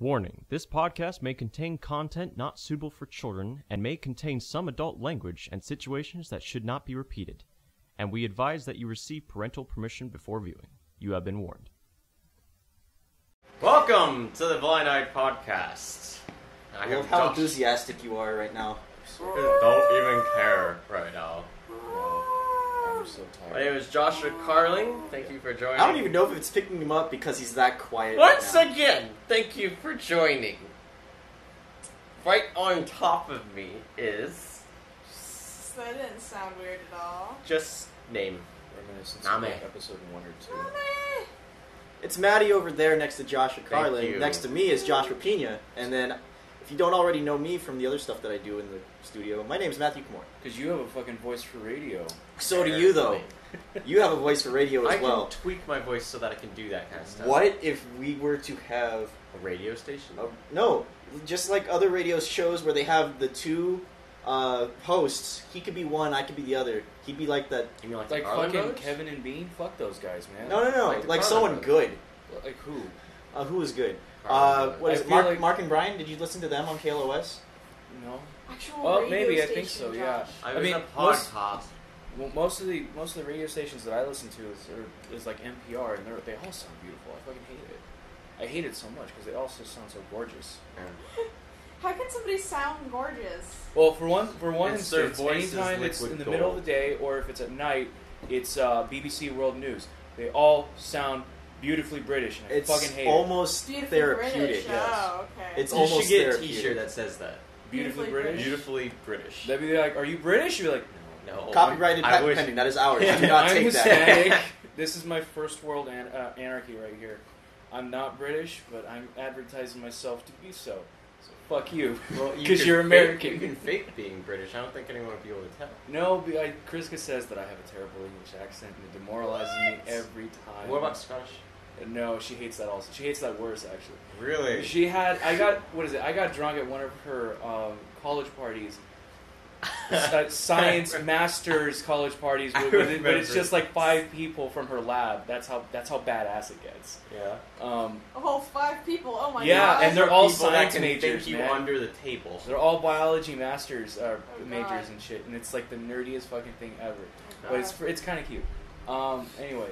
Warning this podcast may contain content not suitable for children and may contain some adult language and situations that should not be repeated. And we advise that you receive parental permission before viewing. You have been warned. Welcome to the Blind Eyed Podcast. I I love have how Josh- enthusiastic you are right now. Don't even care right now. I'm so My name is Joshua Carling. Thank you for joining. I don't even know if it's picking him up because he's that quiet. Once right again, thank you for joining. Right on top of me is That didn't sound weird at all. just name. Reminiscence Nah, of like episode one or two. Mommy! It's Maddie over there next to Joshua Thank Carlin. you. Next to me is Joshua Pina. And then, if you don't already know me from the other stuff that I do in the studio, my name's Matthew Kumar. Because you have a fucking voice for radio. So do you, though. You have a voice for radio I as well. can tweak my voice so that I can do that kind of stuff. What if we were to have A radio station? a, no, just like other radio shows where they have the two uh, hosts? He could be one, I could be the other. He'd be like that. You mean like, Like the Carlin fucking Brothers? Kevin and Bean? Fuck those guys, man. No, no, no, Like like, the Carlin someone Brothers. good. Like who? Uh, who was good? Carlin Uh, what is I it? Mark, like- Mark and Brian? Did you listen to them on KLOS? No. Actual Well, radio maybe, I think so, yeah. I I mean, a most- podcast. Well, most of the most of the radio stations that I listen to is are, is like NPR, and they're, they all sound beautiful. I fucking hate it. I hate it so much because they all just sound so gorgeous. How can somebody sound gorgeous? Well, for one, for one It's their instance, voice anytime it's in the middle of the day or if it's at night, it's uh, BBC World News. They all sound beautifully British, and I It's fucking hate almost Beautifully therapeutic. British. Yes. Oh, okay. It's you almost should get a therapeutic. T-shirt that says that. Beautifully Beautifully British. Beautifully British. They'd be like, "Are you British?" You're like, No. Copyrighted I patent wish- pending. That is ours. Yeah, Do not I'm take that. This is my first world an- uh, anarchy right here. I'm not British, but I'm advertising myself to be so. So fuck you. Well, you 'Cause could you're fake- American. you can fake being British. I don't think anyone would be able to tell. No, but I, Kriska says that I have a terrible English accent, and it demoralizes me every time. What about Scottish? No, she hates that also. She hates that worse, actually. Really? She had. I got. What is it? I got drunk at one of her um, college parties. Science masters college parties, I with, with it, but it's just like five people from her lab. That's how. That's how badass it gets. yeah. Um, oh, five people. Oh my Yeah, god. Yeah, and they're all People that science can majors, Think you man. under the table. they're all biology masters, uh, Oh, majors God. and shit, and it's like the nerdiest fucking thing ever. Oh, But it's it's kind of cute. Um, anyway,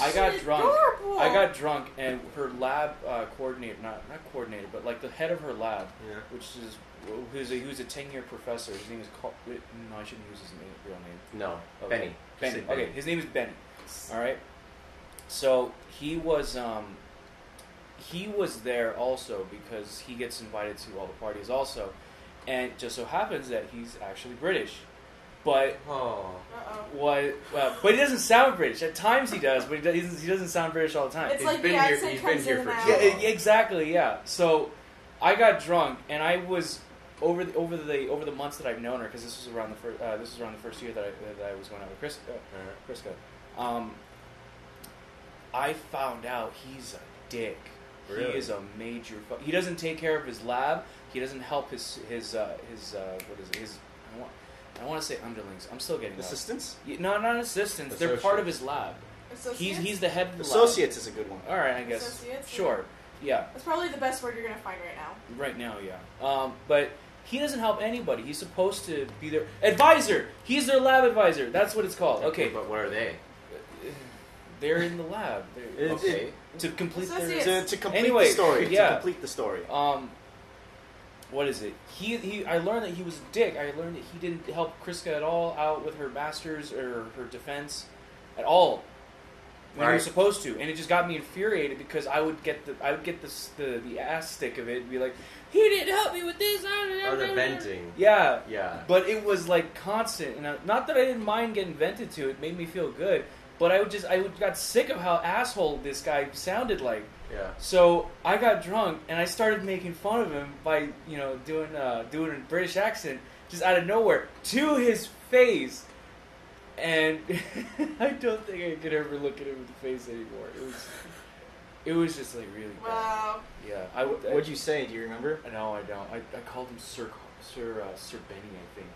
I got drunk. Adorable. I got drunk, and her lab uh, coordinator, not not coordinator, but like the head of her lab, Yeah. which is who's a who's a ten year professor. His name is Carl. No, I shouldn't use his name, real name. No. Okay. Benny. Benny. Say Okay, his name is Benny. All right. So he was um, he was there also because he gets invited to all the parties also, and just so happens that he's actually British, but Oh. What? Well, but he doesn't sound British. At times he does, but he doesn't, he doesn't sound British all the time. It's He's like been the here- accent he's been here in for and too. Yeah, exactly. Yeah. So I got drunk, and I was over the, over the over the months that I've known her, because this was around the first uh, this was around the first year that I, that I was going out with Chris, uh, Uh, Um, I found out he's a dick. Really? He is a major. Fu- he doesn't take care of his lab. He doesn't help his his uh, his uh, what is it? His I want I want to say underlings. I'm still getting that. Assistants? Yeah, No, not assistants. They're part of his lab. Associates? He's he's the head of the Associates is a good one. All right, I guess. Associates? Sure. Yeah. That's probably the best word you're gonna find right now. Right now, yeah. Um, but he doesn't help anybody. He's supposed to be their advisor. He's their lab advisor. That's what it's called. Okay. But what are they? They're in the lab. They're- It- Okay. to complete Associates. their To, to complete Anyway, the story. yeah. To complete the story. um. What is it? He, he I learned that he was a dick. I learned that he didn't help Kriska at all out with her masters or her defense at all. When he was supposed to, and it just got me infuriated because I would get the I would get the the, the ass stick of it and be like, he didn't help me with this. Oh, the venting. Yeah, Yeah. but it was like constant, and I, not that I didn't mind getting vented to. It made me feel good, but I would just I would, got sick of how asshole this guy sounded like. Yeah. So I got drunk and I started making fun of him by you know doing uh, doing a British accent just out of nowhere to his face, and I don't think I could ever look at him in the face anymore. It was it was just like really bad. Wow. Yeah, I would. What'd you say? Do you remember? No, I don't. I, I called him Sir Sir uh, Sir Benny, I think.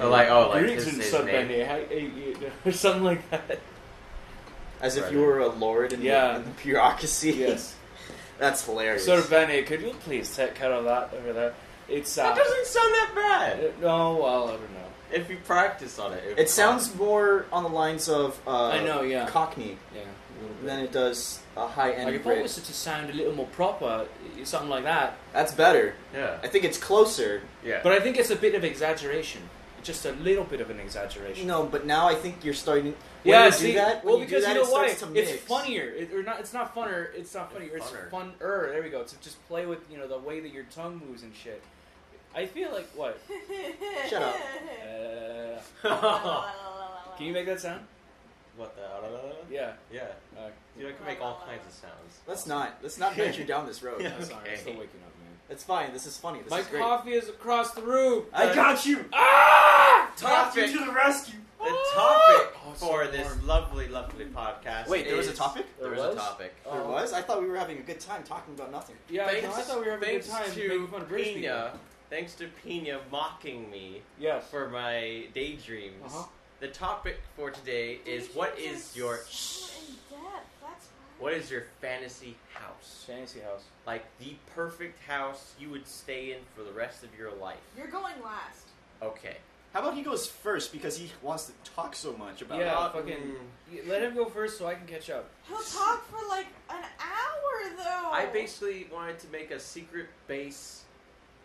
Oh, like oh, like Greetings his, his Sir name. Benny, how- eh, eh, or something like that. As if Right. you were a lord in, Yeah. the, in the bureaucracy. Yes. That's hilarious. So Benny, could you please take care of that over there? It's uh, That doesn't sound that bad. uh, no, well, I don't know. If you practice on it, it'd be it sounds more on the lines of uh, I know, yeah. Cockney Yeah, a little bit. than it does a high end like if I Brit. was to sound a little more proper, something like that. That's better. fine. Yeah. I think it's closer. Yeah. But I think it's a bit of exaggeration. Just a little bit of an exaggeration. No, but now I think you're starting. When Yeah, see, do that, when well, you because do that, you know it why? starts to It's funnier. It, or not? It's not funner. It's not funnier. It's It's funner. funner. There we go. To just play with you know the way that your tongue moves and shit. I feel like what? Shut up. Uh, can you make that sound? what the? Yeah. Yeah. Uh, Dude, I can make all kinds of sounds. Let's not. Let's not venture down this road. Yeah. I'm sorry. I'm still waking up, man. It's fine. This is funny. This My is great. coffee is across the room. I got you. Ah! Topic. the rescue. The topic Oh, it's so for this warm. lovely, lovely podcast. Wait, there was a topic? There There was a was? topic. There Oh. was. I thought we were having a good time talking about nothing. Yeah, thanks, no, I thought we were having a good thanks time to making fun of British Pina, people. thanks to Pina mocking me Yes. for my daydreams. Uh-huh. The topic for today is what is your what is your fantasy house? Fantasy house. Like the perfect house you would stay in for the rest of your life. You're going last. Okay. How about he goes first because he wants to talk so much about Yeah, it. fucking. mm. Let him go first so I can catch up. He'll talk for like an hour though. I basically wanted to make a secret base,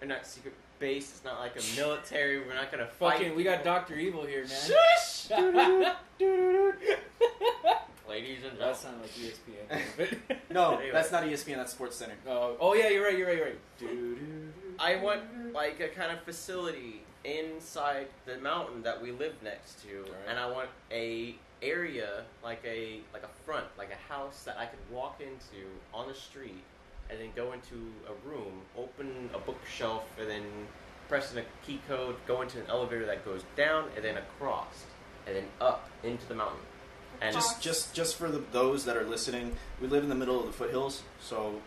or not secret base. It's not like a military. We're not gonna fight. Fucking, we got people. Doctor Evil here, man. Shush! Ladies and that gentlemen. sounded like ESPN. but- No, Anyway. that's not ESPN. That's Sports Center. oh, oh yeah, you're right. You're right. You're right. I want like a kind of facility inside the mountain that we live next to, Alright. and I want a area like a like a front, like a house that I could walk into on the street, and then go into a room, open a bookshelf, and then press in a key code, go into an elevator that goes down and then across, and then up into the mountain. And Just, just, just for the, those that are listening, we live in the middle of the foothills, so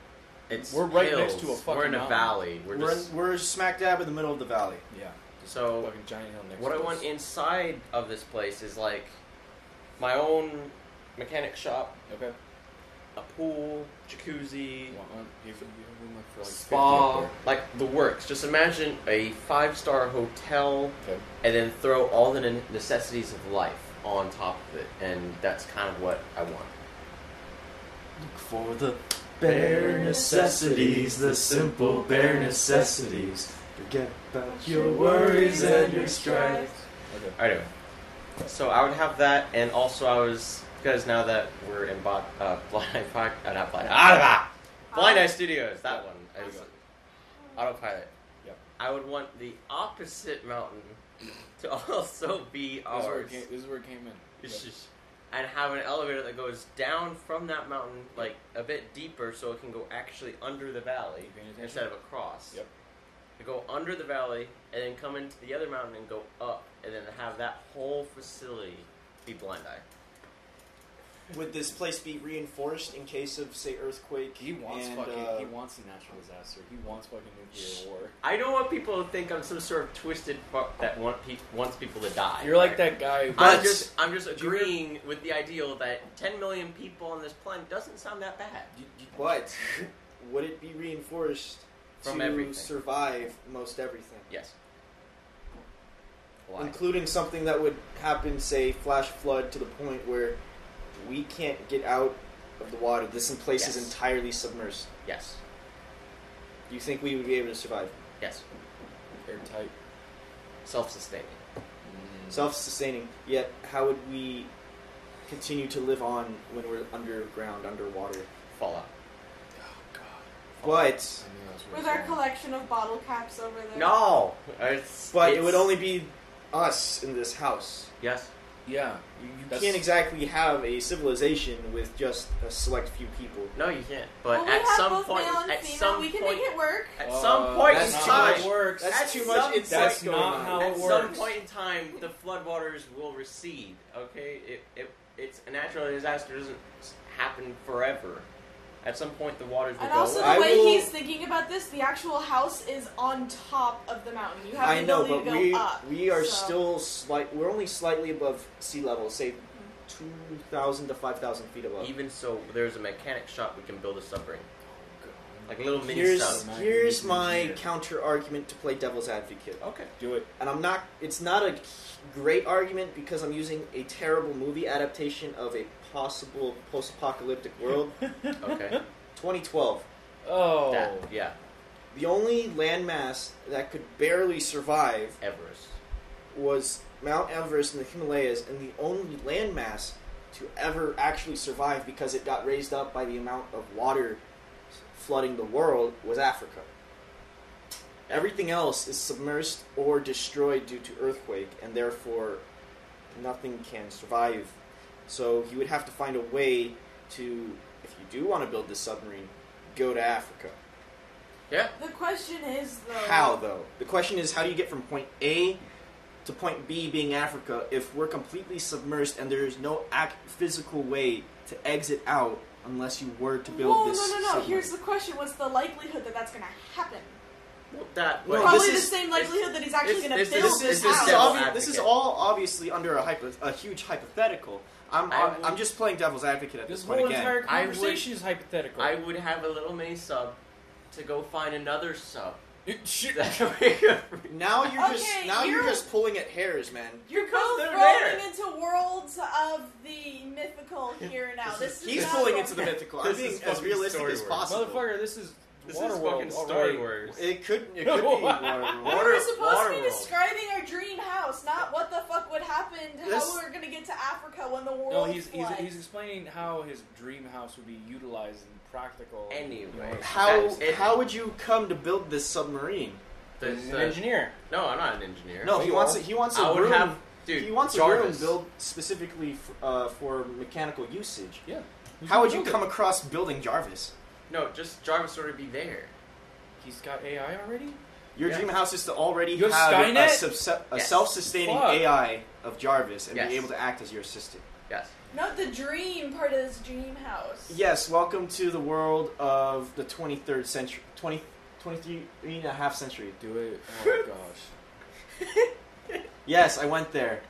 it's We're right hills. next to a fucking We're in a mountain. valley. We're, we're just in, we're smack dab in the middle of the valley. Yeah. So. Fucking giant hill next What to I want inside of this place is like my own mechanic shop, Okay. a pool, jacuzzi, Want one? You have room for like spa, like the works. Just imagine a five star hotel. Okay. and then throw all the necessities of life on top of it, and that's kind of what I want. Look for the bare necessities, the simple bare necessities. Forget about your worries and your strife. Okay. Anyway, so I would have that, and also I was because now that we're in bot, uh, Blind Eye Pod, uh, not Blind Eye, ah, Blind Eye Studios, that one There you is autopilot. Yep. I would want the opposite mountain to also be This is, where it ours, came, this is where it came in. It's just- and have an elevator that goes down from that mountain, like a bit deeper, so it can go actually under the valley You paying attention? instead of across. Yep. To go under the valley and then come into the other mountain and go up, and then have that whole facility be blind eye. Would this place be reinforced in case of, say, earthquake? He wants and, fucking. uh, he wants a natural disaster. He wants fucking nuclear war. I don't want people to think I'm some sort of twisted fuck that want pe- wants people to die. You're like that guy. Who I'm just I'm just you agreeing with the ideal that 10 million people on this planet doesn't sound that bad. But would it be reinforced From to everything. survive most everything? Yes. Why? Including something that would happen, say, flash flood to the point where we can't get out of the water. This place is entirely submersed. Yes. Do you think we would be able to survive? Yes. airtight. Self-sustaining. Mm-hmm. Self-sustaining. Yet, how would we continue to live on when we're underground, underwater? Fallout. Oh, but, I knew that's where With our going. collection of bottle caps over there. No. It's, but it would only be us in this house. Yes. Yeah. You, you can't exactly have a civilization with just a select few people. No, you can't. But well, at some point, at female. some we can point, make it work. at Uh, some point in time, works. That's At too much insight That's going not on. how At some point in time, the floodwaters will recede. Okay, it, it it's a natural disaster doesn't happen forever. At some point, the waters will And go also, the I way will- he's thinking about this, the actual house is on top of the mountain. You have I know, ability but to go we up. we are so- still slight. We're only slightly above sea level, say two thousand to five thousand feet above. Even so, there's a mechanic shop. We can build a submarine. like a little mini Here's subs. here's my counter argument to play devil's advocate. Okay. Do it. and I'm not. It's not a great argument because I'm using a terrible movie adaptation of a possible post-apocalyptic world. Okay. 2012. Oh. That, yeah. The only landmass that could barely survive Everest. was Mount Everest in the Himalayas, and the only landmass to ever actually survive because it got raised up by the amount of water flooding the world was Africa. Everything else is submerged or destroyed due to earthquake, and therefore nothing can survive. So you would have to find a way to, if you do want to build this submarine, go to Africa. Yeah. The question is though. How though? The question is, how do you get from point A to point B, being Africa, if we're completely submerged and there is no act- physical way to exit out unless you were to build Whoa, this? no, no, no. submarine? Here's the question: What's the likelihood that that's going to happen? Well, that. No, but- Probably this the is- same likelihood that he's actually going to build is- this, this, is house. devil's obvi- this is all obviously under a, hypo- a huge hypothetical. I'm, I I'm, would- I'm just playing devil's advocate at this, This point whole again. entire I would- conversation is hypothetical. I would have a little mini sub to go find another sub. It- shit. That would make a- Now you're just Okay, now you're you're- just pulling at hairs, man. You're Because both rolling there. into worlds of the mythical here and now. This, is He's not pulling going- into the mythical. I'm This being is as fucking realistic Story as Wars. possible. Motherfucker, this is This Water is World. fucking Star alright. Wars. It could it could be Waterworld. We Water- were supposed to be Waterworld. describing our dream house, not what the fuck would happen, This- how we were going to get to Africa when the world No, he's, he's floods. he's explaining how his dream house would be utilized and practical. Anyway. How That's it. how would you come to build this submarine? The- He's an the- engineer. No, I'm not an engineer. No, he you wants are. a, he wants a I would room. have. Dude, he wants Jarvis. a room built specifically f- uh, for mechanical usage. Yeah. How would you come it. across building Jarvis? No, just Jarvis would already be there. He's got AI already. Your Yeah. dream house is to already You have have a, Skynet? subse- a Yes. self-sustaining Fuck. AI of Jarvis and Yes. be able to act as your assistant. Yes. Not the dream part of this dream house. Yes, welcome to the world of the 23rd century, 20, 23 and a half century. Do it. Oh my gosh. Yes, I went there.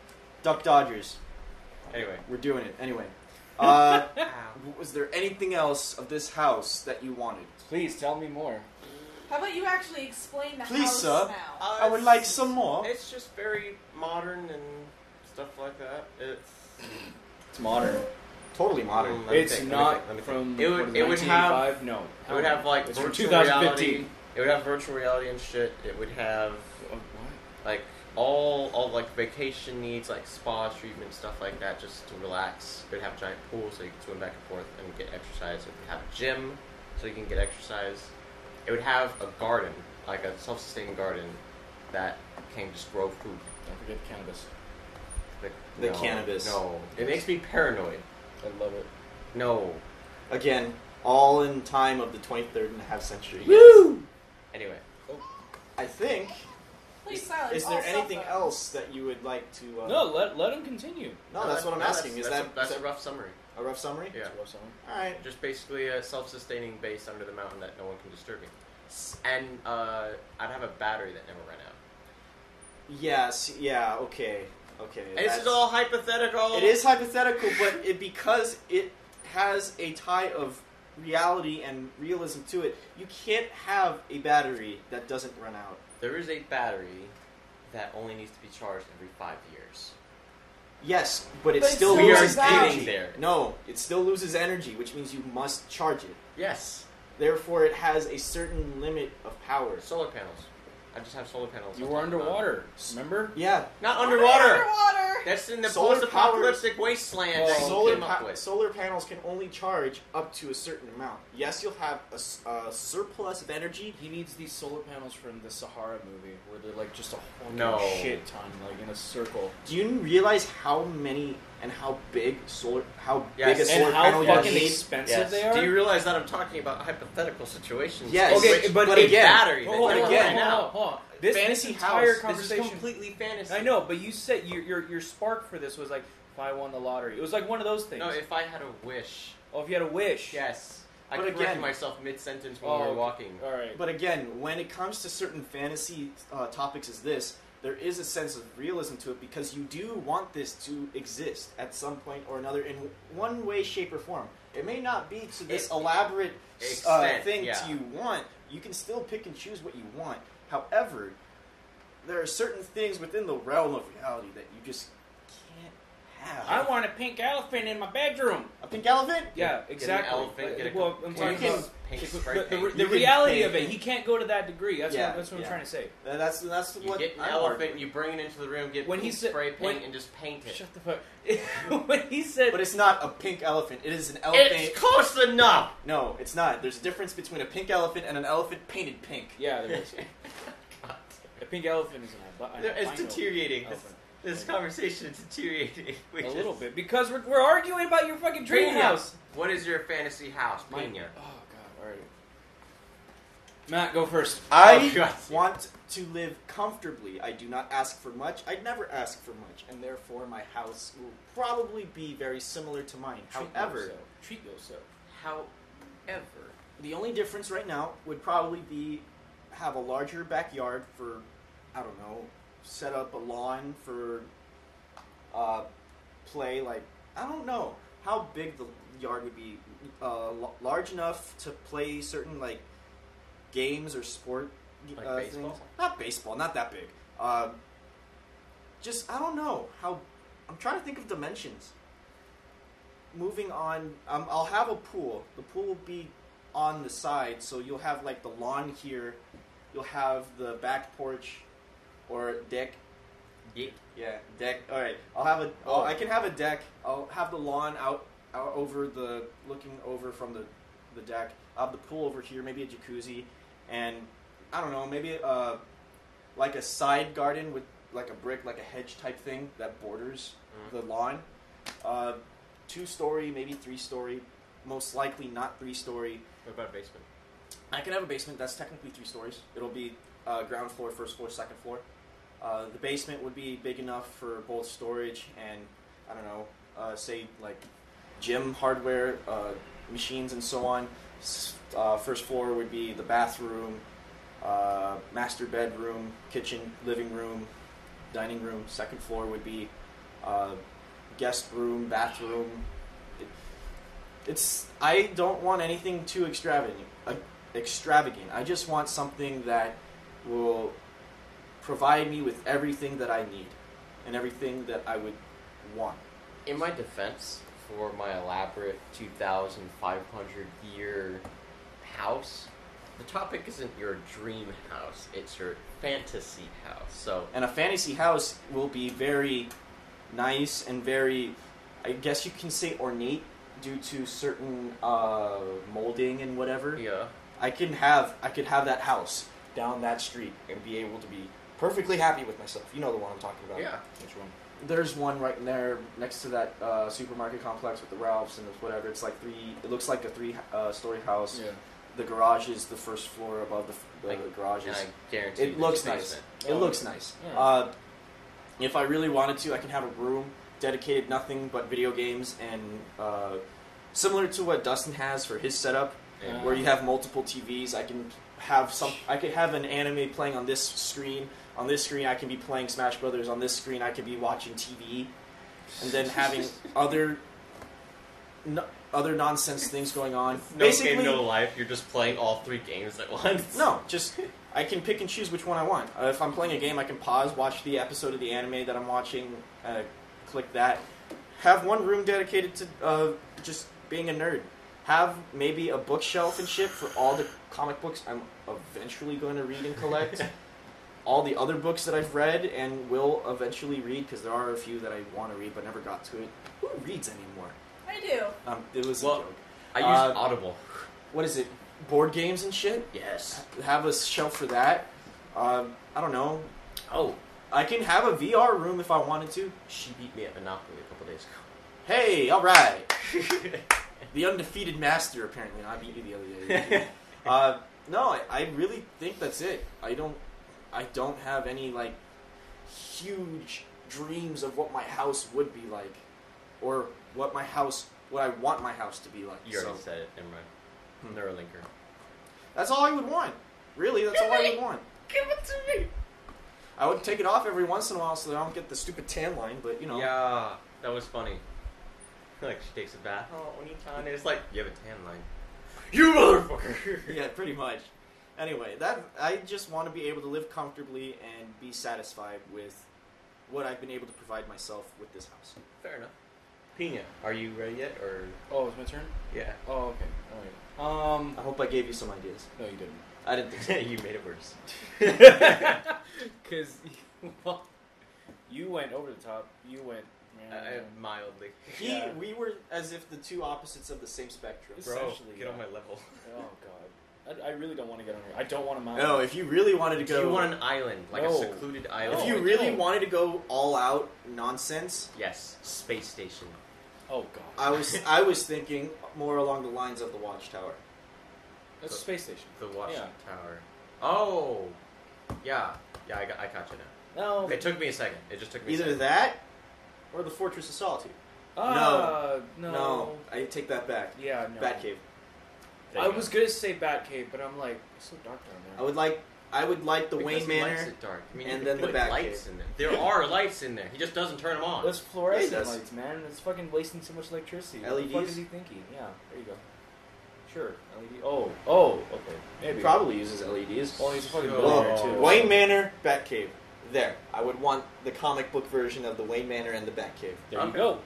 Duck Dodgers. Anyway. We're doing it anyway. Uh, was there anything else of this house that you wanted? Please tell me more. How about you actually explain the Please, house sir. now? I would like some more. It's just very modern and stuff like that. It's It's modern. Totally modern. Mm, let me It's think, let me not think, let me think. from. It would- it would have- 1985? No. It would have like It's from virtual 2015. reality. It would have virtual reality and shit. It would have Oh, what? like all all like vacation needs, like spa treatment stuff like that, just to relax. It would have a giant pool so you could swim back and forth and get exercise. It would have a gym so you can get exercise. It would have a garden, like a self-sustaining garden that can just grow food. Don't forget cannabis. Like, The no, cannabis. No, it makes me paranoid. I love it. No. Again, all in time of the 23rd and a half century. Woo! Anyway, I think. Please silence Is there cell anything phones. else that you would like to? Uh, No, let let him continue. No, that's what I'm no, asking. That's, is that's that a, that's is a rough summary? a rough summary? Yeah. Or something. All right. Just basically a self-sustaining base under the mountain that no one can disturb me. And uh, I'd have a battery that never ran out. Yes. Yeah. Okay. Okay. And this is all hypothetical. It is hypothetical, but it because it has a tie of reality and realism to it, you can't have a battery that doesn't run out. There is a battery that only needs to be charged every five years. Yes, but it But it still still loses is battery. energy. there. No, it still loses energy, which means you must charge it. Yes. Therefore, it has a certain limit of power. Solar panels. I just have solar panels. You were top of underwater. Remember? Yeah, Not underwater. Underwater. That's in the Solar post-apocalyptic wasteland Oh, that you solar came up pa- with. solar panels can only charge up to a certain amount. Yes, you'll have a, s- a surplus of energy. He needs these solar panels from the Sahara movie, where they're like just a whole No. shit ton, like in a circle. Do you realize how many and how big solar how Yes. big a And solar how panel you fucking need? expensive Yes. they are. Do you realize that I'm talking about hypothetical situations? Yes. Okay, which but a again- battery that Hold on, never hold on, again- hold on, hold on. This, Fantasy this entire This is This is conversation. completely fantasy. I know, but you said your, your your spark for this was like if I won the lottery. It was like one of those things. No, if I had a wish, oh, if you had a wish. yes, I But could again- myself mid-sentence when Oh, we were walking. All right. But again, when it comes to certain fantasy uh, topics as this, there is a sense of realism to it because you do want this to exist at some point or another in one way, shape, or form. It may not be to this It- elaborate uh, Extent, thing yeah. you want. You can still pick and choose what you want. However, there are certain things within the realm of reality that you just. I want a pink elephant in my bedroom. a pink elephant. Yeah, Get an exactly. elephant, get a well, I'm well, talking you about pink the, spray the, the, paint. the You can reality paint- of it. He can't go to that degree. That's Yeah, what that's what yeah. I'm trying to say. Uh, That's that's You what get an I'm elephant, arguing. you bring it into the room, get When pink he said- spray paint, when- and just paint it. Shut the fuck. when he said, But it's not a pink elephant. It is an elephant. It's close enough. No, it's not. There's a difference between a pink elephant and an elephant painted pink. yeah, there is. A pink elephant is an albi- an It's deteriorating. This, elephant. This conversation is deteriorating. We A just- little bit because we're, we're arguing about your fucking dream Pena. house. What is your fantasy house, Mine- Pena? Oh god, all right. Matt, go first. I Oh, God. want to live comfortably. I do not ask for much. I never ask for much, and therefore my house will probably be very similar to mine. Treat However, yourself. treat yourself. However, the only difference right now would probably be have a larger backyard for I don't know, set up a lawn for uh, play. Like I don't know how big the yard would be. Uh, l- large enough to play certain like games or sport Like uh, baseball? things. Not baseball, not that big. Uh, just I don't know how. I'm trying to think of dimensions. Moving on, um, I'll have a pool. The pool will be on the side, so you'll have like the lawn here. You'll have the back porch or deck. yeah. Yeah, deck. All right, I'll have a. Oh. Oh, I can have a deck. I'll have the lawn out, out over the looking over from the, the deck. I'll have the pool over here, maybe a jacuzzi, and I don't know, maybe uh, like a side garden with like a brick, like a hedge type thing that borders Mhm. the lawn. Uh, two story, maybe three story. Most likely not three story. What about a basement? I can have a basement. That's technically three stories. It'll be uh, ground floor, first floor, second floor. Uh, the basement would be big enough for both storage and I don't know, uh, say like gym hardware, uh, machines, and so on. Uh, first floor would be the bathroom, uh, master bedroom, kitchen, living room, dining room. Second floor would be uh, guest room, bathroom. It, it's I don't want anything too extravagant. Extravagant. I just want something that will provide me with everything that I need and everything that I would want. In my defense, for my elaborate 2,500 year house, the topic isn't your dream house, it's your fantasy house. So, And a fantasy house will be very nice and very, I guess you can say ornate due to certain uh, molding and whatever. yeah. I can have I could have that house down that street and be able to be perfectly happy with myself. You know the one I'm talking about. Yeah. Which one? There's one right in there next to that uh, supermarket complex with the Ralphs and whatever. It's like three. It looks like a three uh, story house. Yeah. The garage is the first floor above the, f- the Like, garages. And I guarantee It looks nice. basement. It Oh, looks okay. nice. Yeah. Uh, if I really wanted to, I can have a room dedicated nothing but video games and uh, similar to what Dustin has for his setup, Yeah. where you have multiple TVs. I can have some. I could have an anime playing on this screen. On this screen, I can be playing Smash Brothers. On this screen, I could be watching TV, and then having other. No, other nonsense things going on. No Basically, game, no life. You're just playing all three games at once. no, just I can pick and choose which one I want. Uh, if I'm playing a game, I can pause, watch the episode of the anime that I'm watching, uh, click that. Have one room dedicated to uh, just being a nerd. Have maybe a bookshelf and shit for all the comic books I'm eventually going to read and collect. all the other books that I've read and will eventually read because there are a few that I want to read but never got to it. Who reads anymore? I do. Um, it was Well, a joke. I use Uh, Audible. What is it? Board games and shit. Yes. have a shelf for that. Um, I don't know. Oh, I can have a VR room if I wanted to. she beat me at Monopoly a couple days ago. Hey, all right. The undefeated master, apparently. I beat you the other day. uh, no, I, I really think that's it. I don't. I don't have any like huge dreams of what my house would be like, or what my house, what I want my house to be like. you already So, said it. Never mind. Hmm. Neuralinker. that's all I would want. Really, that's all I would want. Give it to me. I would take it off every once in a while so that I don't get the stupid tan line. But you know, Yeah, that was funny. like she takes a bath. Oh, Oni-chan. It's like you have a tan line. You motherfucker. yeah, pretty much. Anyway, that I just want to be able to live comfortably and be satisfied with what I've been able to provide myself with this house. Fair enough. Pina, are you ready yet, or Oh, it's my turn. yeah? Oh, okay. All right. Um, I hope I gave you some ideas. no, you didn't. I didn't think so. you made it worse. Because well, you went over the top. You went. Uh, mildly. He, Yeah. we were as if the two opposites of the same spectrum. It's- Bro, Essentially, get on my level. oh god. I, I really don't want to get on here. I don't want to mount. No, if you really wanted to Do go, you want an island, like No. a secluded island? if you really don't. wanted to go all out nonsense, yes, space station. Oh god. I was I was thinking more along the lines of the Watchtower. That's a space station. The Watch Yeah. Tower. Oh, yeah, yeah. I got, I caught you now. No. It took me a second. It just took me. a Either second. that or the Fortress of Solitude. Uh, no. No, I take that back. Yeah, no. Batcave. There I was gonna say Batcave, but I'm like, it's so dark down there. I there. would like I would like the Because Wayne he likes Manor. it dark. I mean, and you then can the put Batcave. lights in there. There are lights in there. He just doesn't turn them on. Those fluorescent Yeah, he does. lights, man. It's fucking wasting so much electricity. What the fuck LEDs? is he thinking? Yeah, there you go. Sure, LED. Oh, oh, okay. Maybe. It probably uses LEDs. Oh, he's a fucking Oh. billionaire too. Wayne Manor, Batcave. There. I would want the comic book version of the Wayne Manor and the Batcave. There you Okay. go.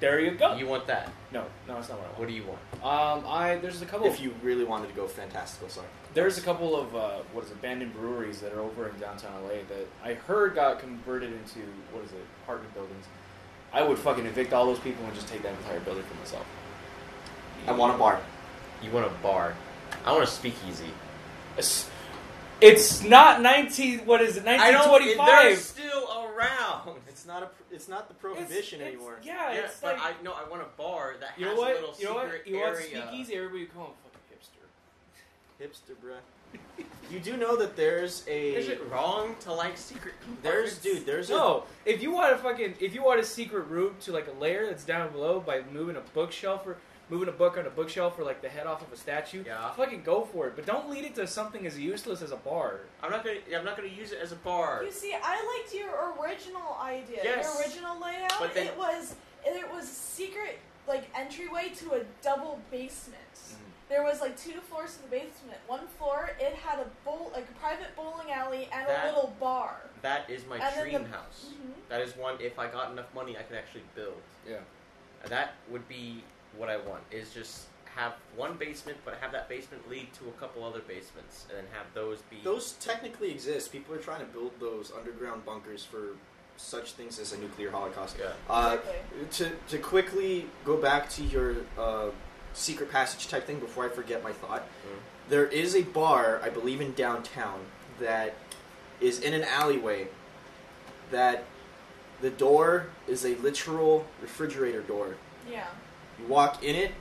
There you go. You want that? no, no, that's not what I want. What do you want? Um, I there's a couple. If you really wanted to go fantastical, sorry. There's a couple of uh, what is it, abandoned breweries that are over in downtown LA that I heard got converted into what is it, apartment buildings. I would fucking evict all those people and just take that entire building for myself. I want a bar. You want a bar? I want a speakeasy. It's, it's not 19. What is it? I don't. 1925. They're still around. It's not a. It's not the prohibition It's- it's- anymore. Yeah, Yeah, it's but like I no. I want a bar that has you know a what? little You know what? secret You want area. speakeasy? Everybody call him fucking hipster. Hipster, bruh. you do know that there's a. Is it wrong to like secret? There's dude. There's No, if you want a fucking, if you want a secret room to like a layer that's down below by moving a bookshelf or moving a book on a bookshelf or like the head off of a statue, Yeah. fucking go for it. But don't lead it to something as useless as a bar. I'm not gonna. I'm not gonna use it as a bar. You see, I liked your original idea. Yes. Your original layout. But then- it was it was secret like entryway to a double basement. Mm. There was like two floors to the basement. One floor it had a bowl like a private bowling alley and That- a little bar. That is my And dream the- house. Mhm. That is one. If I got enough money, I could actually build. Yeah. And that would be what I want. Is just have one basement, but have that basement lead to a couple other basements, and then have those be. Those technically exist. People are trying to build those underground bunkers for such things as a nuclear holocaust. Yeah. Uh, Exactly. to to quickly go back to your uh, secret passage type thing before I forget my thought, Mm. there is a bar I believe in downtown that is in an alleyway. That the door is a literal refrigerator door. Yeah. You walk in it,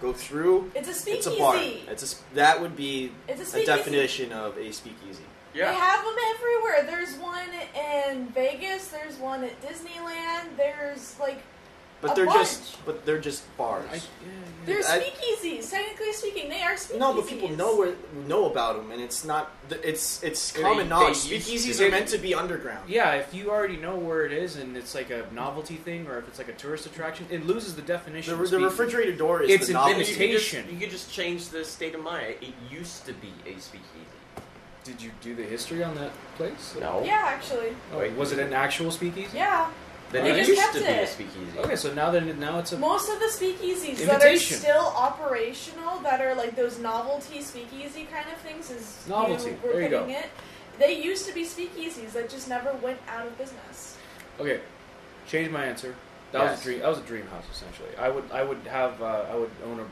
go through. It's a speakeasy. It's a bar. It's a, s- that would be It's a a definition of a speakeasy. Yeah. They Yeah. have them everywhere. There's one in Vegas. There's one at Disneyland. There's like But A they're bunch. just but they're just bars. I, yeah, they're I- speakeasies. Technically speaking, they are speakeasies. No, but people know where, know about them, and it's not. It's it's common they knowledge. used Speakeasies to- are meant to be underground. yeah, if you already know where it is and it's like a novelty thing or if it's like a tourist attraction, it loses the definition. The, of the refrigerator door is It's the an Then novelty. you could just- You could just change the state of mind. It used to be a speakeasy. Did you do the history on that place? No. Yeah, actually. Oh, wait, was it an actual speakeasy? Yeah. Then They it just used kept to be a it. speakeasy. Okay, so now that now it's a Most of the speakeasies that are Imitation. still operational, that are like those novelty speakeasy kind of things, is Novelty. You were There you go. it. They used to be speakeasies that just never went out of business. Okay, change my answer. That was Yes. a dream. That was a dream house essentially. I would I would have uh, I would own a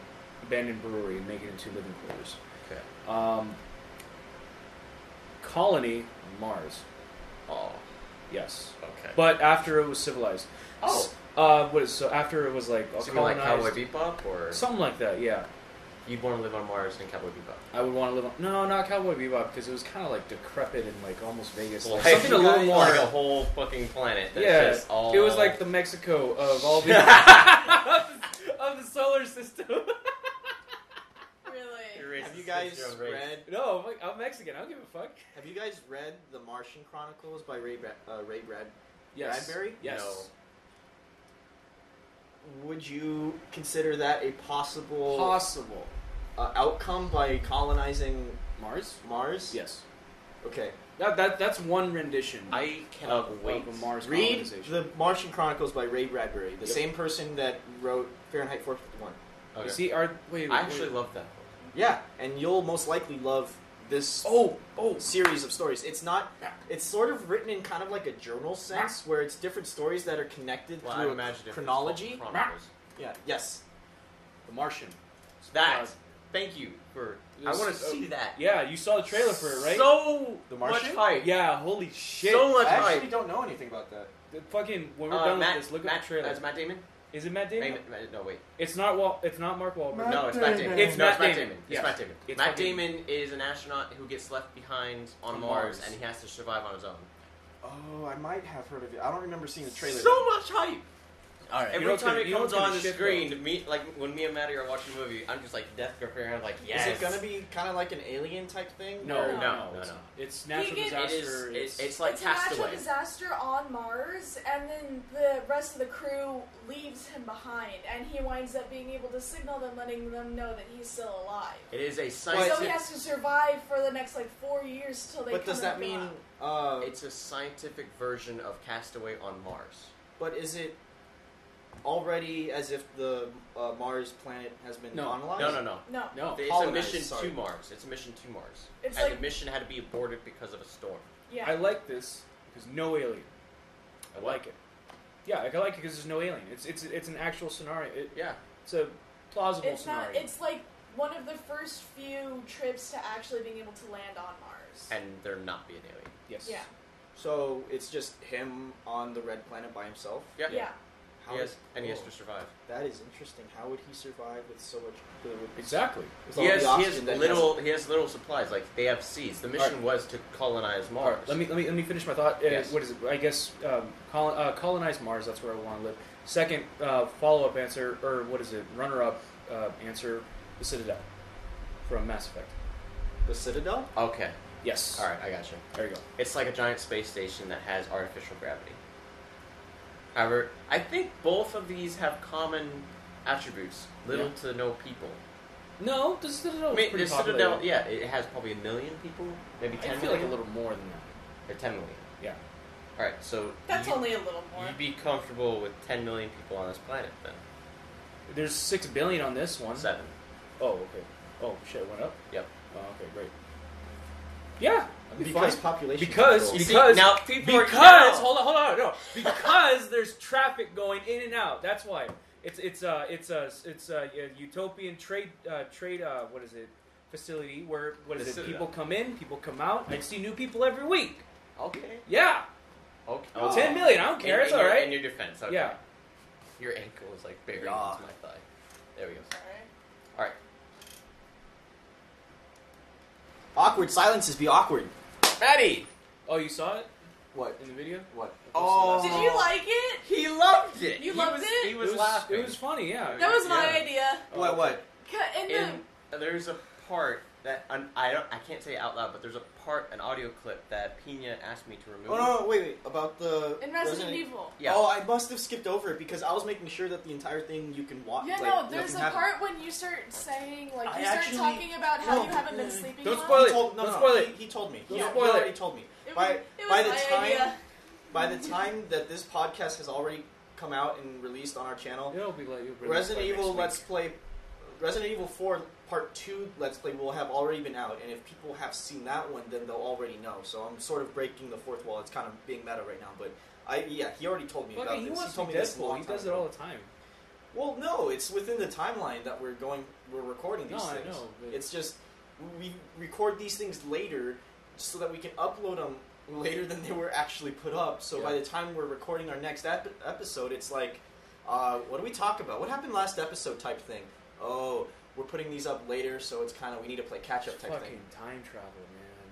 abandoned brewery and make it into living quarters. Okay. Um, colony on Mars. Oh. Yes, Okay. but after it was civilized. Oh. Uh, what is so after it was like uh, So mean like Cowboy Bebop, or something like that. Yeah, you'd want to live on Mars in Cowboy Bebop? I would want to live on. No, not Cowboy Bebop because it was kind of like decrepit and like almost Vegas. Like, something a little more. like a whole fucking planet. That's yeah, just all. it was like the Mexico of all the, of the solar system. Really? Have you guys read? no, I'm, like, I'm Mexican. I don't give a fuck. Have you guys read The Martian Chronicles by Ray Bra- uh, Ray Brad? Yes. Bradbury? Yes. No. would you consider that a possible Possible. uh, outcome by colonizing Mars? Mars? Yes. Okay. That, that that's one rendition. I cannot of, wait. of Mars Read the Martian Chronicles by Ray Bradbury, the Yep. same person that wrote Fahrenheit 451. Okay. You see, our wait. I wait. actually love that. Yeah, and you'll most likely love this Oh, oh, series of stories. It's not. It's sort of written in kind of like a journal sense, where it's different stories that are connected Well, I through a imagine chronology. Chronicles. Yeah. Yes. The Martian. That. Uh, Thank you for. I want to see that. Yeah, you saw the trailer for it, right? So The much Martian? hype. yeah, holy shit. So much I actually hype. don't know anything about that. The fucking when we're Uh, done Matt, with this, look Matt, at the trailer. That's Matt Damon. Is it Matt Damon? Matt- Matt- no, wait. It's not Wal- It's not Mark Wahlberg. Matt no, it's Matt Damon. Damon. It's no, Matt it's Matt Damon. Damon. Yes. It's Matt Damon. It's Matt fucking- Damon is an astronaut who gets left behind on On Mars, Mars. and he has to survive on his own. Oh, I might have heard of it. I don't remember seeing the trailer. So much hype. All right. Every you time it comes on the screen, to me, like when me and Maddie are watching a movie, I'm just like death gripping. I'm like, yes. Is it gonna be kind of like an alien type thing? No, Or- no, No, no, it's, no. It's natural Vegan- It is. disaster. It's, it's like it's a natural disaster on Mars, and then the rest of the crew leaves him behind, and he winds up being able to signal them, letting them know that he's still alive. It is a so he has to survive for the next like four years till they. But come does that mean? Uh, It's a scientific version of Castaway on Mars. but is it already as if the uh, Mars planet has been No. colonized? No, no, no. No, no. It's a Colonized, mission sorry. to Mars. It's a mission to Mars. It's and like- the mission had to be aborted because of a storm. yeah. I like this because no alien. I What? like it. Yeah, I like it because there's no alien. It's it's it's an actual scenario. It, Yeah. it's a plausible it's scenario. not. It's like one of the first few trips to actually being able to land on Mars. And there not be an alien. yes. yeah, So it's just him on the red planet by himself. Yeah. yeah. How He has, and he has to survive. That is interesting. How would he survive with so much? With, Exactly. with He has, he has little he has little supplies like they have seeds. The mission Alright. was to colonize Mars. right, let me let me let me finish my thought. Uh, What is it? I guess um, col- uh, colonize Mars. That's where I want to live. Second, uh, follow up answer, or what is it? Runner up uh, answer: the Citadel from Mass Effect. The Citadel. Okay. Yes. All right, I got you. There you go. It's like a giant space station that has artificial gravity. However, I think both of these have common attributes: little Yeah. to no people. No, the Citadel. I is mean, pretty the Citadel, yeah, it has probably a million people, maybe I ten feel like a little more than that. or ten million. Yeah. All right, so That's you, only a little more. you'd be comfortable with ten million people on this planet then? There's six billion on this one. Seven. Oh, okay. Oh shit, it went up. Yep. Oh, okay, great. Yeah, that'd be Because population. Because control. You see, now people are- because now- hold on hold on no because there's traffic going in and out. That's why it's it's uh it's a it's a, a utopian trade uh, trade uh what is it facility where what is The it Citadel. people come in people come out. I see new people every week. Okay. Yeah, Okay. Oh. ten million. I don't care. In, it's in all your, right. In your defense, okay. Yeah. Your ankle is like buried Yeah. into my thigh. There we go. Alright. All right. Awkward silences be awkward. Maddie. Oh, you saw it What? in the video? What? Oh. Did you like it? He loved it. You he loved was, it? He was, it was laughing. It was funny. Yeah. That was my Yeah. idea. What? What? Ca- In the, In, there's a part that un, I don't I can't say it out loud, but there's a part an audio clip that Pina asked me to remove. Oh no, no! Wait, wait. About the in Resident Evil. Yeah. Oh, I must have skipped over it because I was making sure that the entire thing you can watch. Yeah, like, no, there's a nothing happened. part when you start saying, like, I you start actually- talking about how no, you haven't been sleeping don't spoil He it. told, no, Don't spoil he, it. he told me. Don't he, spoil he it. already told me. It was, by was by the my time idea. by the time that this podcast has already come out and released on our channel, It'll be like Resident Evil Let's. Play, Resident Evil Four Part Two Let's Play will have already been out, and if people have seen that one, then they'll already know. So I'm sort of breaking the fourth wall. It's kind of being meta right now, but I yeah, he already told me about he this. he told me this long He does it all the time. Well, no, it's within the timeline that we're going, we're recording these No, I things. know, but- It's just we record these things later so that we can upload them later than they were actually put up. So by the time we're recording our next ep- episode, it's like, uh, what do we talk about? What happened last episode type thing? Oh, we're putting these up later, so it's kind of we need to play catch up It's type fucking thing. time travel, man.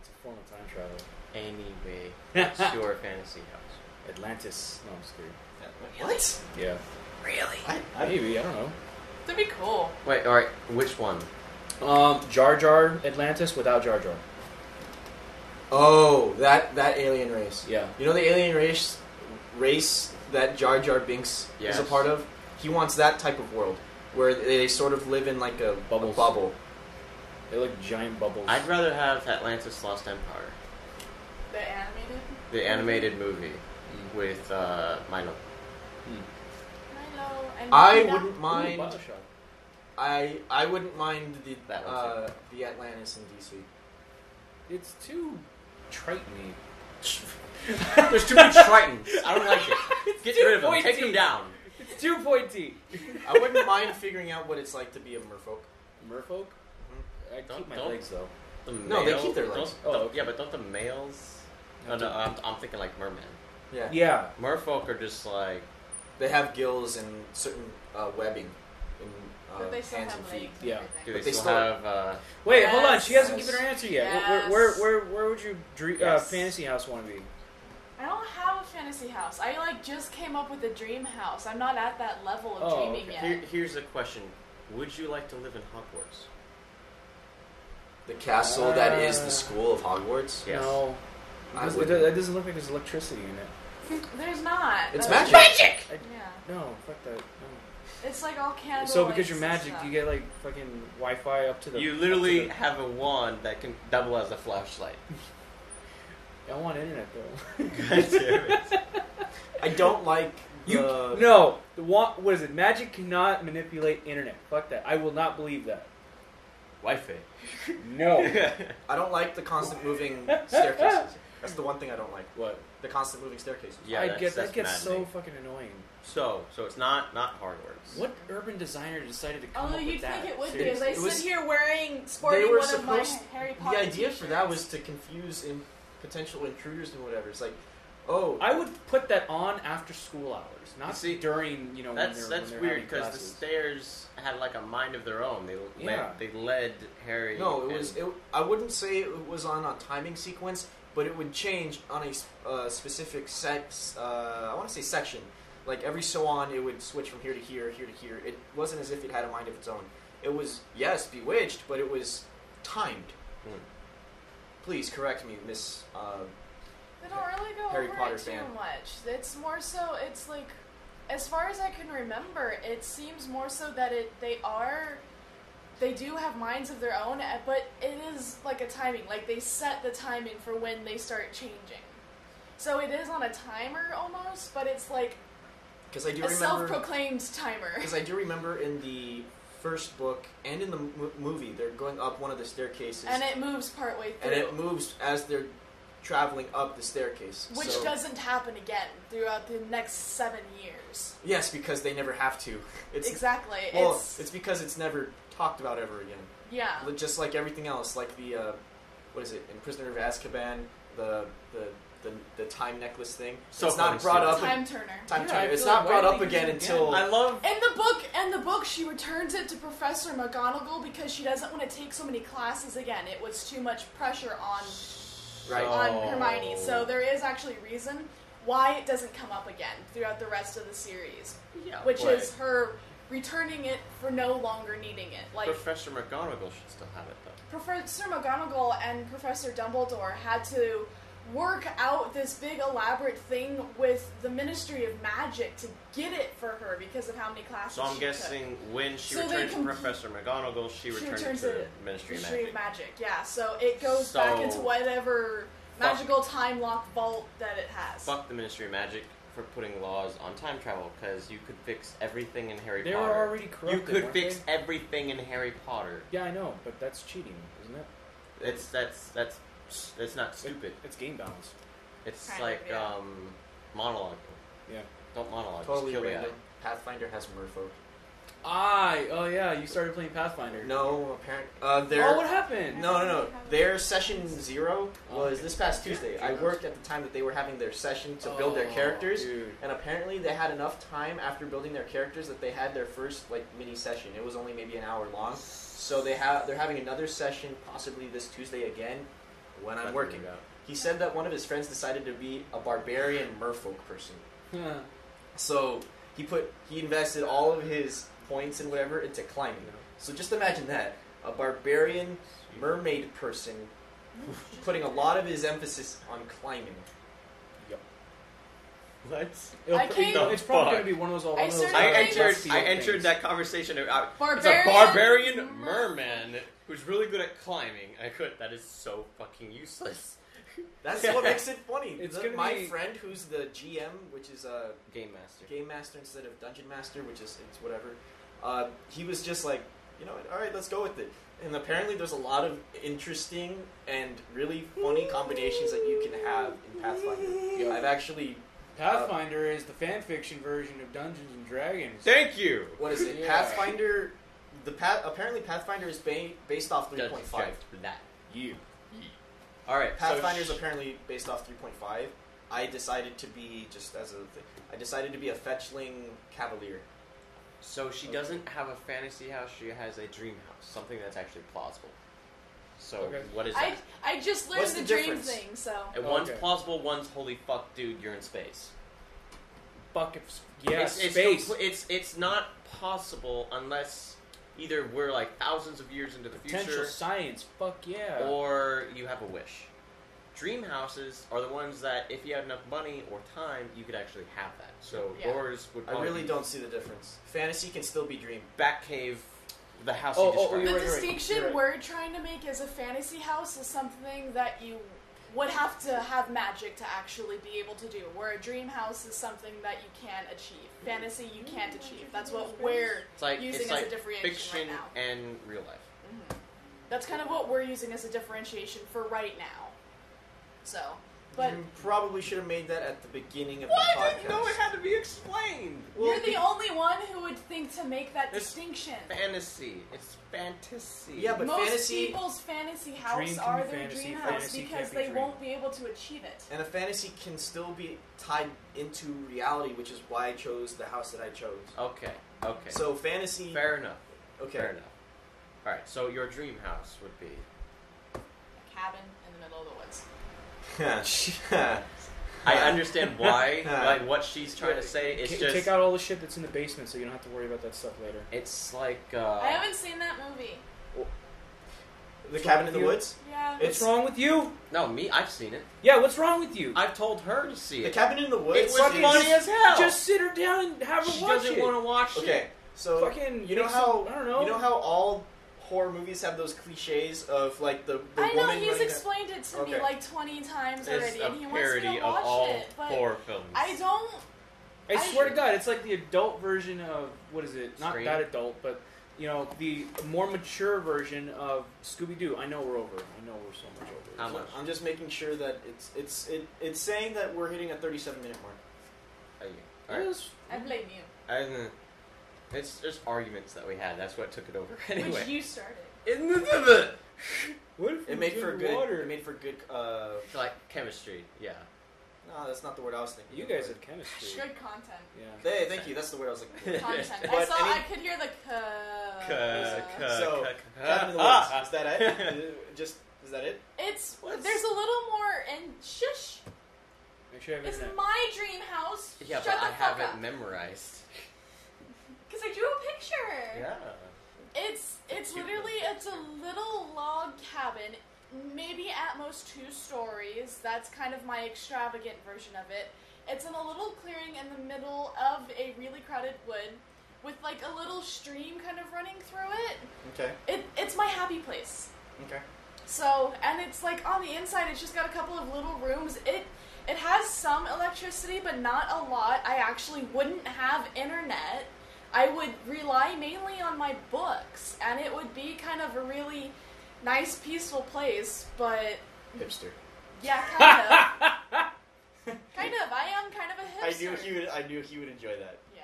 It's a form of time travel. Anyway, it's your fantasy house. Atlantis. No, I'm just kidding. What? Yeah. Really? I, I, Maybe I don't know. That'd be cool. Wait, all right. Which one? Um, Jar Jar Atlantis without Jar Jar. oh, that that alien race. Yeah. You know the alien race race that Jar Jar Binks Yes. is a part of? He wants that type of world where they sort of live in like a, a Bubbles. bubble. They're like giant bubbles. I'd rather have Atlantis Lost Empire, The animated. the animated movie with uh, Milo. Milo and I Nina. wouldn't Ooh, mind. Bioshock. I I wouldn't mind the That one uh, the Atlantis in DC. It's too tritony. There's too many Tritons. I don't like it. Get rid of them. Take them down. It's too pointy. I wouldn't mind figuring out what it's like to be a merfolk. Merfolk. I Don't- keep my don't- legs though. The No, they keep their don't- legs. Oh, don't- okay. Yeah, but don't the males? No, no, I'm, I'm thinking like merman. Yeah. Yeah. Merfolk are just like They have gills and certain uh, webbing in uh, But they still hands have and feet. legs. and Yeah. everything. do But they, they still, still- have? Uh, Wait, hold on. She hasn't given her answer yet. Yes. Where, where, where, where would your dream, Yes. uh, fantasy house want to be? I don't have a fantasy house. I like just came up with a dream house. I'm not at that level of Oh, dreaming okay. yet. here, here's a question: Would you like to live in Hogwarts? The castle that is Uh, the school of Hogwarts. Yes. No. I It, wouldn't. doesn't look like there's electricity in it. There's not. It's That's- magic. Yeah. No, fuck that. No. It's like all candles. So because you're magic, you get like fucking Wi-Fi up to the. You literally the- have a wand that can double as a flashlight. I want internet though. God damn it. I don't like You the- no. The wa- what is it? Magic cannot manipulate internet. Fuck that. I will not believe that. Wi-Fi. No. I don't like the constant moving staircases. That's the one thing I don't like. what? The constant moving staircases. Yeah, I that's- get that's that gets so fucking annoying. So, so it's not not Hogwarts. What urban designer decided to come Although up you'd with that? think it would be, Seriously. as I It was- sit here wearing, sporting They were one of my supposed. Harry The Potter idea for that was to confuse in potential intruders and whatever. It's like, oh, I would put that on after school hours, not You see, during you know That's when they're, that's when they're weird because the stairs had like a mind of their own. They Yeah. led, they led Harry. no, it and- was. It, I wouldn't say it was on a timing sequence, but it would change on a uh, specific sex. Uh, I want to say section. Like every so on, it would switch from here to here, here to here. It wasn't as if it had a mind of its own. It was yes, bewitched, but it was timed. Hmm. Please correct me, Miss. Uh, They don't really go Harry over Potter it too fan. much. It's more so. It's like, as far as I can remember, it seems more so that it they are, they do have minds of their own, eh, but it is like a timing. Like they set the timing for when they start changing. So it is on a timer almost, but it's like Because I do a remember. self-proclaimed timer. Because I do remember in the first book and in the mo- movie, they're going up one of the staircases, And it moves partway through. and it moves as they're traveling up the staircase. which So- doesn't happen again throughout the next seven years. Yes, because they never have to. It's exactly. well, it's, it's because it's never talked about ever again. yeah. Just like everything else, like the uh, what is it in Prisoner of Azkaban, the the the, the time necklace thing. So it's not brought up. Time turner. time Yeah, turner. It's feel not like, brought why up do they again use it until I love. In the book, in the book, she returns it to Professor McGonagall because she doesn't want to take so many classes again. It was too much pressure on Right. on oh. Hermione. So there is actually a reason why it doesn't come up again throughout the rest of the series, yeah, which but is her returning it for no longer needing it. Like Professor McGonagall should still have it though. Professor McGonagall and Professor Dumbledore had to work out this big elaborate thing with the Ministry of Magic to get it for her because of how many classes. So I'm she guessing when she So they returned to Professor McGonagall, she She returned returns to it- Ministry took. of Ministry Magic. of Magic, yeah. So it goes back into whatever magical time lock vault that it has. Fuck the Ministry of Magic for putting laws on time travel because you could fix everything in Harry They Potter. were already you could fix they? everything in Harry Potter. Yeah, I know, but that's cheating, isn't it? It's that's that's that's not stupid. It's game balance. It's Kind of, like yeah. um monologue. Yeah. Don't monologue. totally just kill random. Pathfinder has Merfolk. I oh yeah, you started playing Pathfinder. No, apparent. Uh, they're Oh, what happened? No, no, no. Their session zero Oh, was okay. this past Tuesday. I worked at the time that they were having their session to build their Oh, characters, dude. and apparently they had enough time after building their characters that they had their first like mini session. It was only maybe an hour long, so they have they're having another session possibly this Tuesday again when I'm working. about- He said that one of his friends decided to be a barbarian merfolk person, so he put he invested all of his points and whatever into climbing. So just imagine that a barbarian mermaid person putting a lot of his emphasis on climbing. Yep. What? I came- no, it's probably going to be one of those. All I of those started I thinking- entered. Westfield I entered things. that conversation. Uh, it's a Barbarian barbarian merman who's really good at climbing. I could. That is so fucking useless. That's what makes it funny. It's The- gonna my be- friend, who's the GM, which is a Game master. game master instead of dungeon master, which is it's whatever. Uh, he was just like, you know, what, all right, let's go with it. And apparently, there's a lot of interesting and really funny combinations that you can have in Pathfinder. I've actually, Pathfinder is the fan fiction version of Dungeons and Dragons. Thank you. what is it? Yeah. Pathfinder. The Path apparently Pathfinder is ba- based off 3.5. That. You. All right. Pathfinder is so sh- apparently based off 3.5. I decided to be just as a thing. I decided to be a fetchling cavalier. So she doesn't have a fantasy house. She has a dream house. Something that's actually plausible. So Okay. what is I that? I just learned What's the, the dream difference? thing, so And Oh, one's okay. plausible. One's holy fuck, dude. You're in space. Bucket. Yeah, it's, it's space. compl- it's it's not possible unless either we're like thousands of years into the Potential future, science. Fuck yeah. or you have a wish. Dream houses are the ones that, if you had enough money or time, you could actually have that. So Yeah. yours would. I probably really be don't see the difference. Fantasy can still be dream. Batcave, the house Oh, you oh, oh described. you're the right, distinction You're right. we're trying to make as a fantasy house is something that you would have to have magic to actually be able to do. Where a dream house is something that you can achieve. Mm-hmm. Fantasy you can't mm-hmm. achieve. That's what mm-hmm. we're It's like using it's as like a differentiation fiction right now. and real life. That's kind of what we're using as a differentiation for right now. So, but you probably should have made that at the beginning of Well, the I podcast. didn't know it had to be explained. you're the only one who would think to make that It's distinction. Fantasy. It's fantasy. Yeah, but Most fantasy- people's fantasy house are their fantasy, dream house fantasy because be they dream. won't be able to achieve it. And a fantasy can still be tied into reality, which is why I chose the house that I chose. Okay. Okay. So fantasy. fair enough. Okay. Fair enough. All right. So your dream house would be. A cabin in the middle of the woods. I understand why. like what she's trying to say. It's Ta- just. take out all the shit that's in the basement, so you don't have to worry about that stuff later. It's like. Uh, I haven't seen that movie. the cabin in the You- woods. Yeah. It's What's wrong with you? No, me. I've seen it. Yeah, what's wrong with you? I've told her to see it. the it. cabin in the woods. it was fucking funny just- as hell. Just sit her down and have her she watch doesn't it. want to watch it. Okay, so Fucking you know make how some- I don't know. you know how all horror movies have those cliches of like the, the I know he's explained it to me like 20 times It's already, a and he wants me parody to of watch all it, but horror films. I don't. I I- swear to God, it's like the adult version of what is it? Not Scream? that adult, but you know, the more mature version of Scooby Doo. I know we're over. I know we're so much over. How I'm, much? I'm just making sure that it's it's it, it's saying that we're hitting a 37 minute mark. Are you- all right. I blame you. I, uh, it's just arguments that we had. That's what took it over. Anyway. Which you started. in What if we It made did for good. water? It made for good. Uh, like chemistry. Yeah. no, that's not the word I was thinking. You guys but- had chemistry. Good content. Yeah. Hey, thank you. That's the word I was looking for. Content. I But saw. any- I could hear the. Uh, K- k- So, k- k- Cabin in the woods. ah! Is that it? Just is that it? It's What's- there's a little more and shush. Make sure I have It's internet. my dream house. Yeah, Shut but the I fuck have up. it memorized. Because I drew a picture. Yeah. It's it's literally it's a little log cabin, maybe at most two stories. That's kind of my extravagant version of it. It's in a little clearing in the middle of a really crowded wood, with like a little stream kind of running through it. Okay. It it's my happy place. Okay. So, and it's like on the inside, it's just got a couple of little rooms. It it has some electricity, but not a lot. I actually wouldn't have internet. I would rely mainly on my books, and it would be kind of a really nice, peaceful place. But Hipster. yeah, kind of, kind of. I am kind of a I hipster. I knew he would. I knew he would enjoy that. Yeah,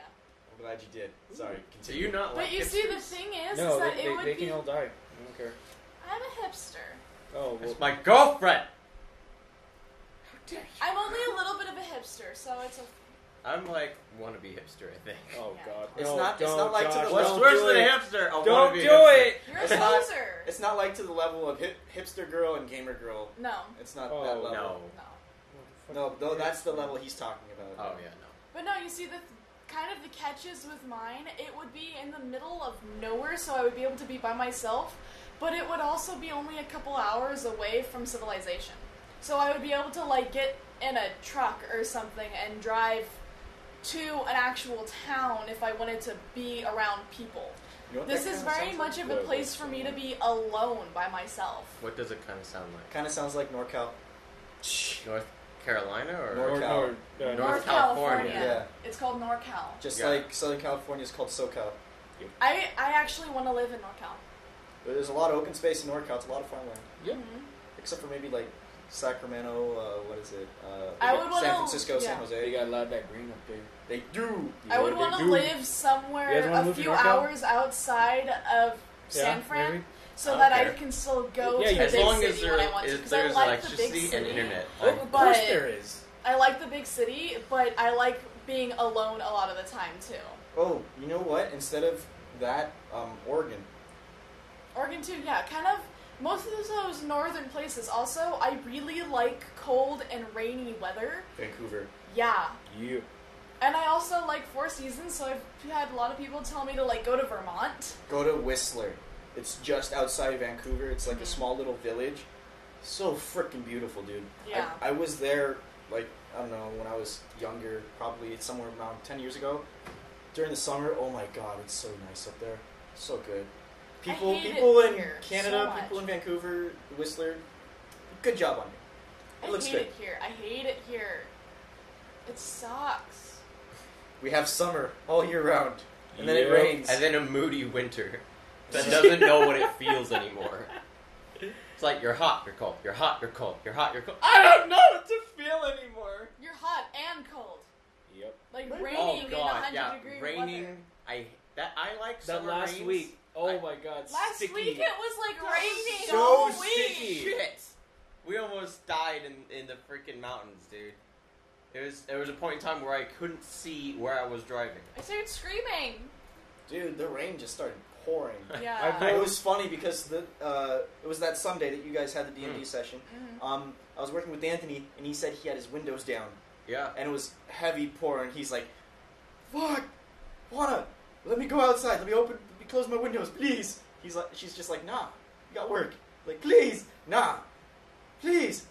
I'm glad you did. Sorry. Do Continue. you not like but you see, the thing is, no, is that they, it they, would they be. can all die. I don't care. I'm a hipster. Oh well. It's my girlfriend. I'm only a little bit of a hipster, so it's a. I'm like wannabe hipster, I think. Oh God. It's No, not- it's don't, not like to Josh, the What's don't worse do than it. a hipster? A Don't wannabe do hipster. it. You're a It's not- It's not like to the level of hip, hipster girl and gamer girl. No, It's not Oh, that level. No. no. No, no, that's the level he's talking about. Oh yeah, no. But no, you see the kind of the catches with mine. It would be in the middle of nowhere, so I would be able to be by myself. But it would also be only a couple hours away from civilization. So I would be able to like get in a truck or something and drive to an actual town if I wanted to be around people. You know This is very sounds much of a place for me to be alone by myself. What does it kind of sound like? Kind of sounds like NorCal. North Carolina or North- Or, NorCal. or, uh, North North California. California. Yeah. It's called NorCal. Just Yeah. like Southern California is called SoCal. I I actually want to live in NorCal. There's a lot of open space in NorCal. It's a lot of farmland. Yeah. Mhm. Except for maybe like Sacramento, uh, what is it? Uh, I would San Francisco, San. Jose. They got a lot of that green up there. They do. I would want to live somewhere a few hours outside of Yeah, San Fran, maybe. so I that don't I can still go Yeah, to you- the As big long city as there when I want to. is 'cause I there's like the big electricity city. and internet. Oh, I'm- of course there is. I like the big city, but I like being alone a lot of the time too. Oh, you know what? Instead of that, um, Oregon. Oregon too, yeah, kind of. Most of those northern places. Also, I really like cold and rainy weather. Vancouver. Yeah, You. And I also like four seasons. So I've had a lot of people tell me to like go to Vermont. Go to Whistler. It's just outside Vancouver. It's like a Mhm. small little village. So freaking beautiful, dude. Yeah. I, I was there, like, I don't know, when I was younger, probably somewhere around 10 years ago. During the summer, oh my god, it's so nice up there. So good. People people it in Canada, so people in Vancouver, Whistler, good job on you. I looks hate good. it here. I hate it here. It sucks. We have summer all year round. And then it Yep. rains. And then a moody winter that doesn't know what it feels anymore. It's like you're hot, you're cold, you're hot, you're cold, you're hot, you're cold. I don't know what to feel anymore. You're hot and cold. Yep. Like Right. raining oh in god, 100 yeah, degree raining. weather. I that I like That summer last rains. week. Oh I- my god. Last sticky. week it was like God, raining so all sticky. week. Shit, we almost died in in the freaking mountains, dude. It was there was a point in time where I couldn't see where I was driving. I started screaming. Dude, the rain just started pouring. Yeah. I it was funny because the uh, it was that Sunday that you guys had the D and D Mm. session. Mhm. Um, I was working with Anthony, and he said he had his windows down, Yeah. and it was heavy pouring. He's like, "Fuck, wanna let me go outside? Let me open, let me close my windows, please." He's like, she's just like, "Nah, you got work." Like, please, nah, please.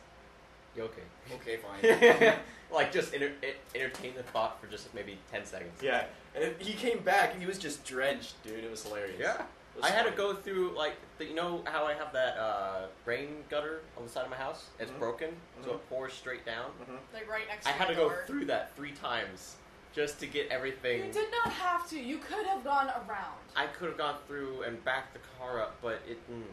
You okay? Okay, fine. like just enter- entertain the thought for just maybe ten seconds. yeah, and he came back, and he was just drenched, dude. It was hilarious. Yeah. Was I had to go through like the, you know how I have that uh, rain gutter on the side of my house. It's Mhm. broken, so Mhm. it pours straight down. Mhm. Like right next I had to your go door. through that three times just to get everything. You did not have to. You could have gone around. I could have gone through and backed the car up, but it. Mm,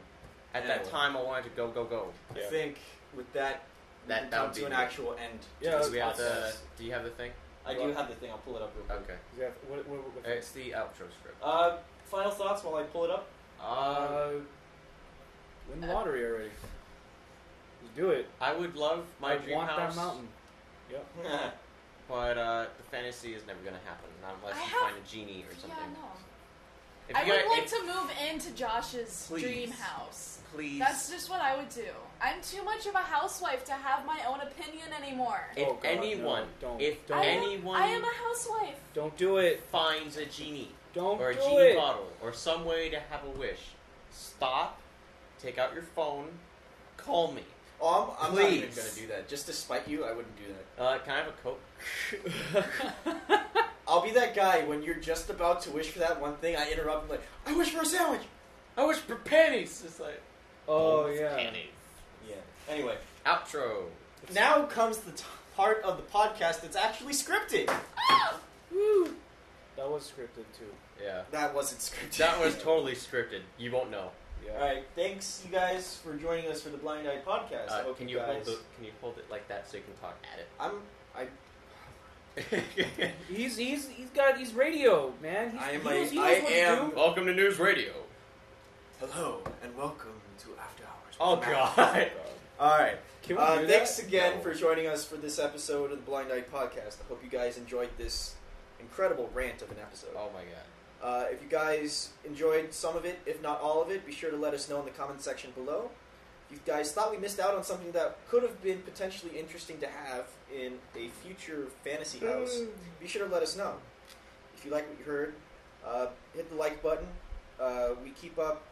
at Anyway. that time, I wanted to go, go, go. I Yeah. think with that, we That- that come would to be an good. actual end. Yeah, this Do we have the? Do you have the thing? I do have the thing. I'll pull it up real quick. Okay. Is that- what- what- what- It's the outro script. Uh, final thoughts while I pull it up. Uh, Uh, win the lottery already. Just do it. I would love my I dream want house, that mountain. Yep. but uh, the fantasy is never gonna happen, not unless I you have- find a genie or something. Yeah, no. If I you would got- like if- to move into Josh's Please. dream house. please. That's just what I would do. I'm too much of a housewife to have my own opinion anymore. If Oh, God, anyone, no, don't, if don't. I am- anyone I am a housewife. Don't do it. finds a genie Don't do it. or a do genie it. bottle or some way to have a wish, stop, take out your phone, call me. Oh, I'm, I'm not even gonna do that. Just to spite you, I wouldn't do that. Uh, can I have a coke? I'll be that guy when you're just about to wish for that one thing. I interrupt and like, I wish for a sandwich. I wish for panties. It's like Oh yeah. panties. Yeah. Anyway, Outro. now comes the t- part of the podcast that's actually scripted. Woo. That was scripted too. Yeah, That wasn't scripted. that was totally scripted. You won't know. Yeah. All right. Thanks, you guys, for joining us for the Blind Eye podcast. I Uh, hope can you you guys. hold it? Can you hold it like that so you can talk at it? I'm. I. it? He's he's he's got he's radio man. He's, I am he a- knows, he knows I what to am- do. Welcome to News Radio. Hello and welcome to After Hours. Oh Matt. God. All right. Uh, thanks that? again No. for joining us for this episode of the Blind Eye Podcast. I hope you guys enjoyed this incredible rant of an episode. Oh my God. Uh, if you guys enjoyed some of it, if not all of it, be sure to let us know in the comment section below. If you guys thought we missed out on something that could have been potentially interesting to have in a future fantasy house, be sure to let us know. If you like what you heard, uh, hit the like button. Uh, we keep up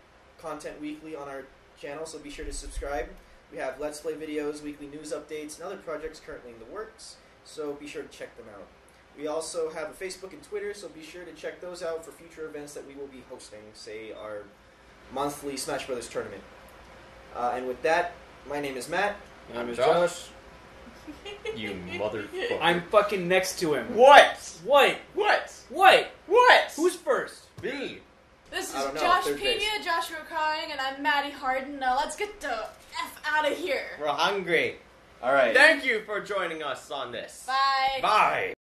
content weekly on our channel, so be sure to subscribe. We have Let's Play videos, weekly news updates, and other projects currently in the works, so be sure to check them out. We also have a Facebook and Twitter, so be sure to check those out for future events that we will be hosting, say our monthly Smash Brothers tournament. Uh, and with that, my name is Matt. My name is Josh. Josh. You motherfucker. I'm fucking next to him. What? What? What? What? What? Who's first? me? This is Josh third base. Joshua Crying, and I'm Maddie Harden. Now let's get the F out of here. We're hungry. All right. Thank you for joining us on this. Bye. Bye.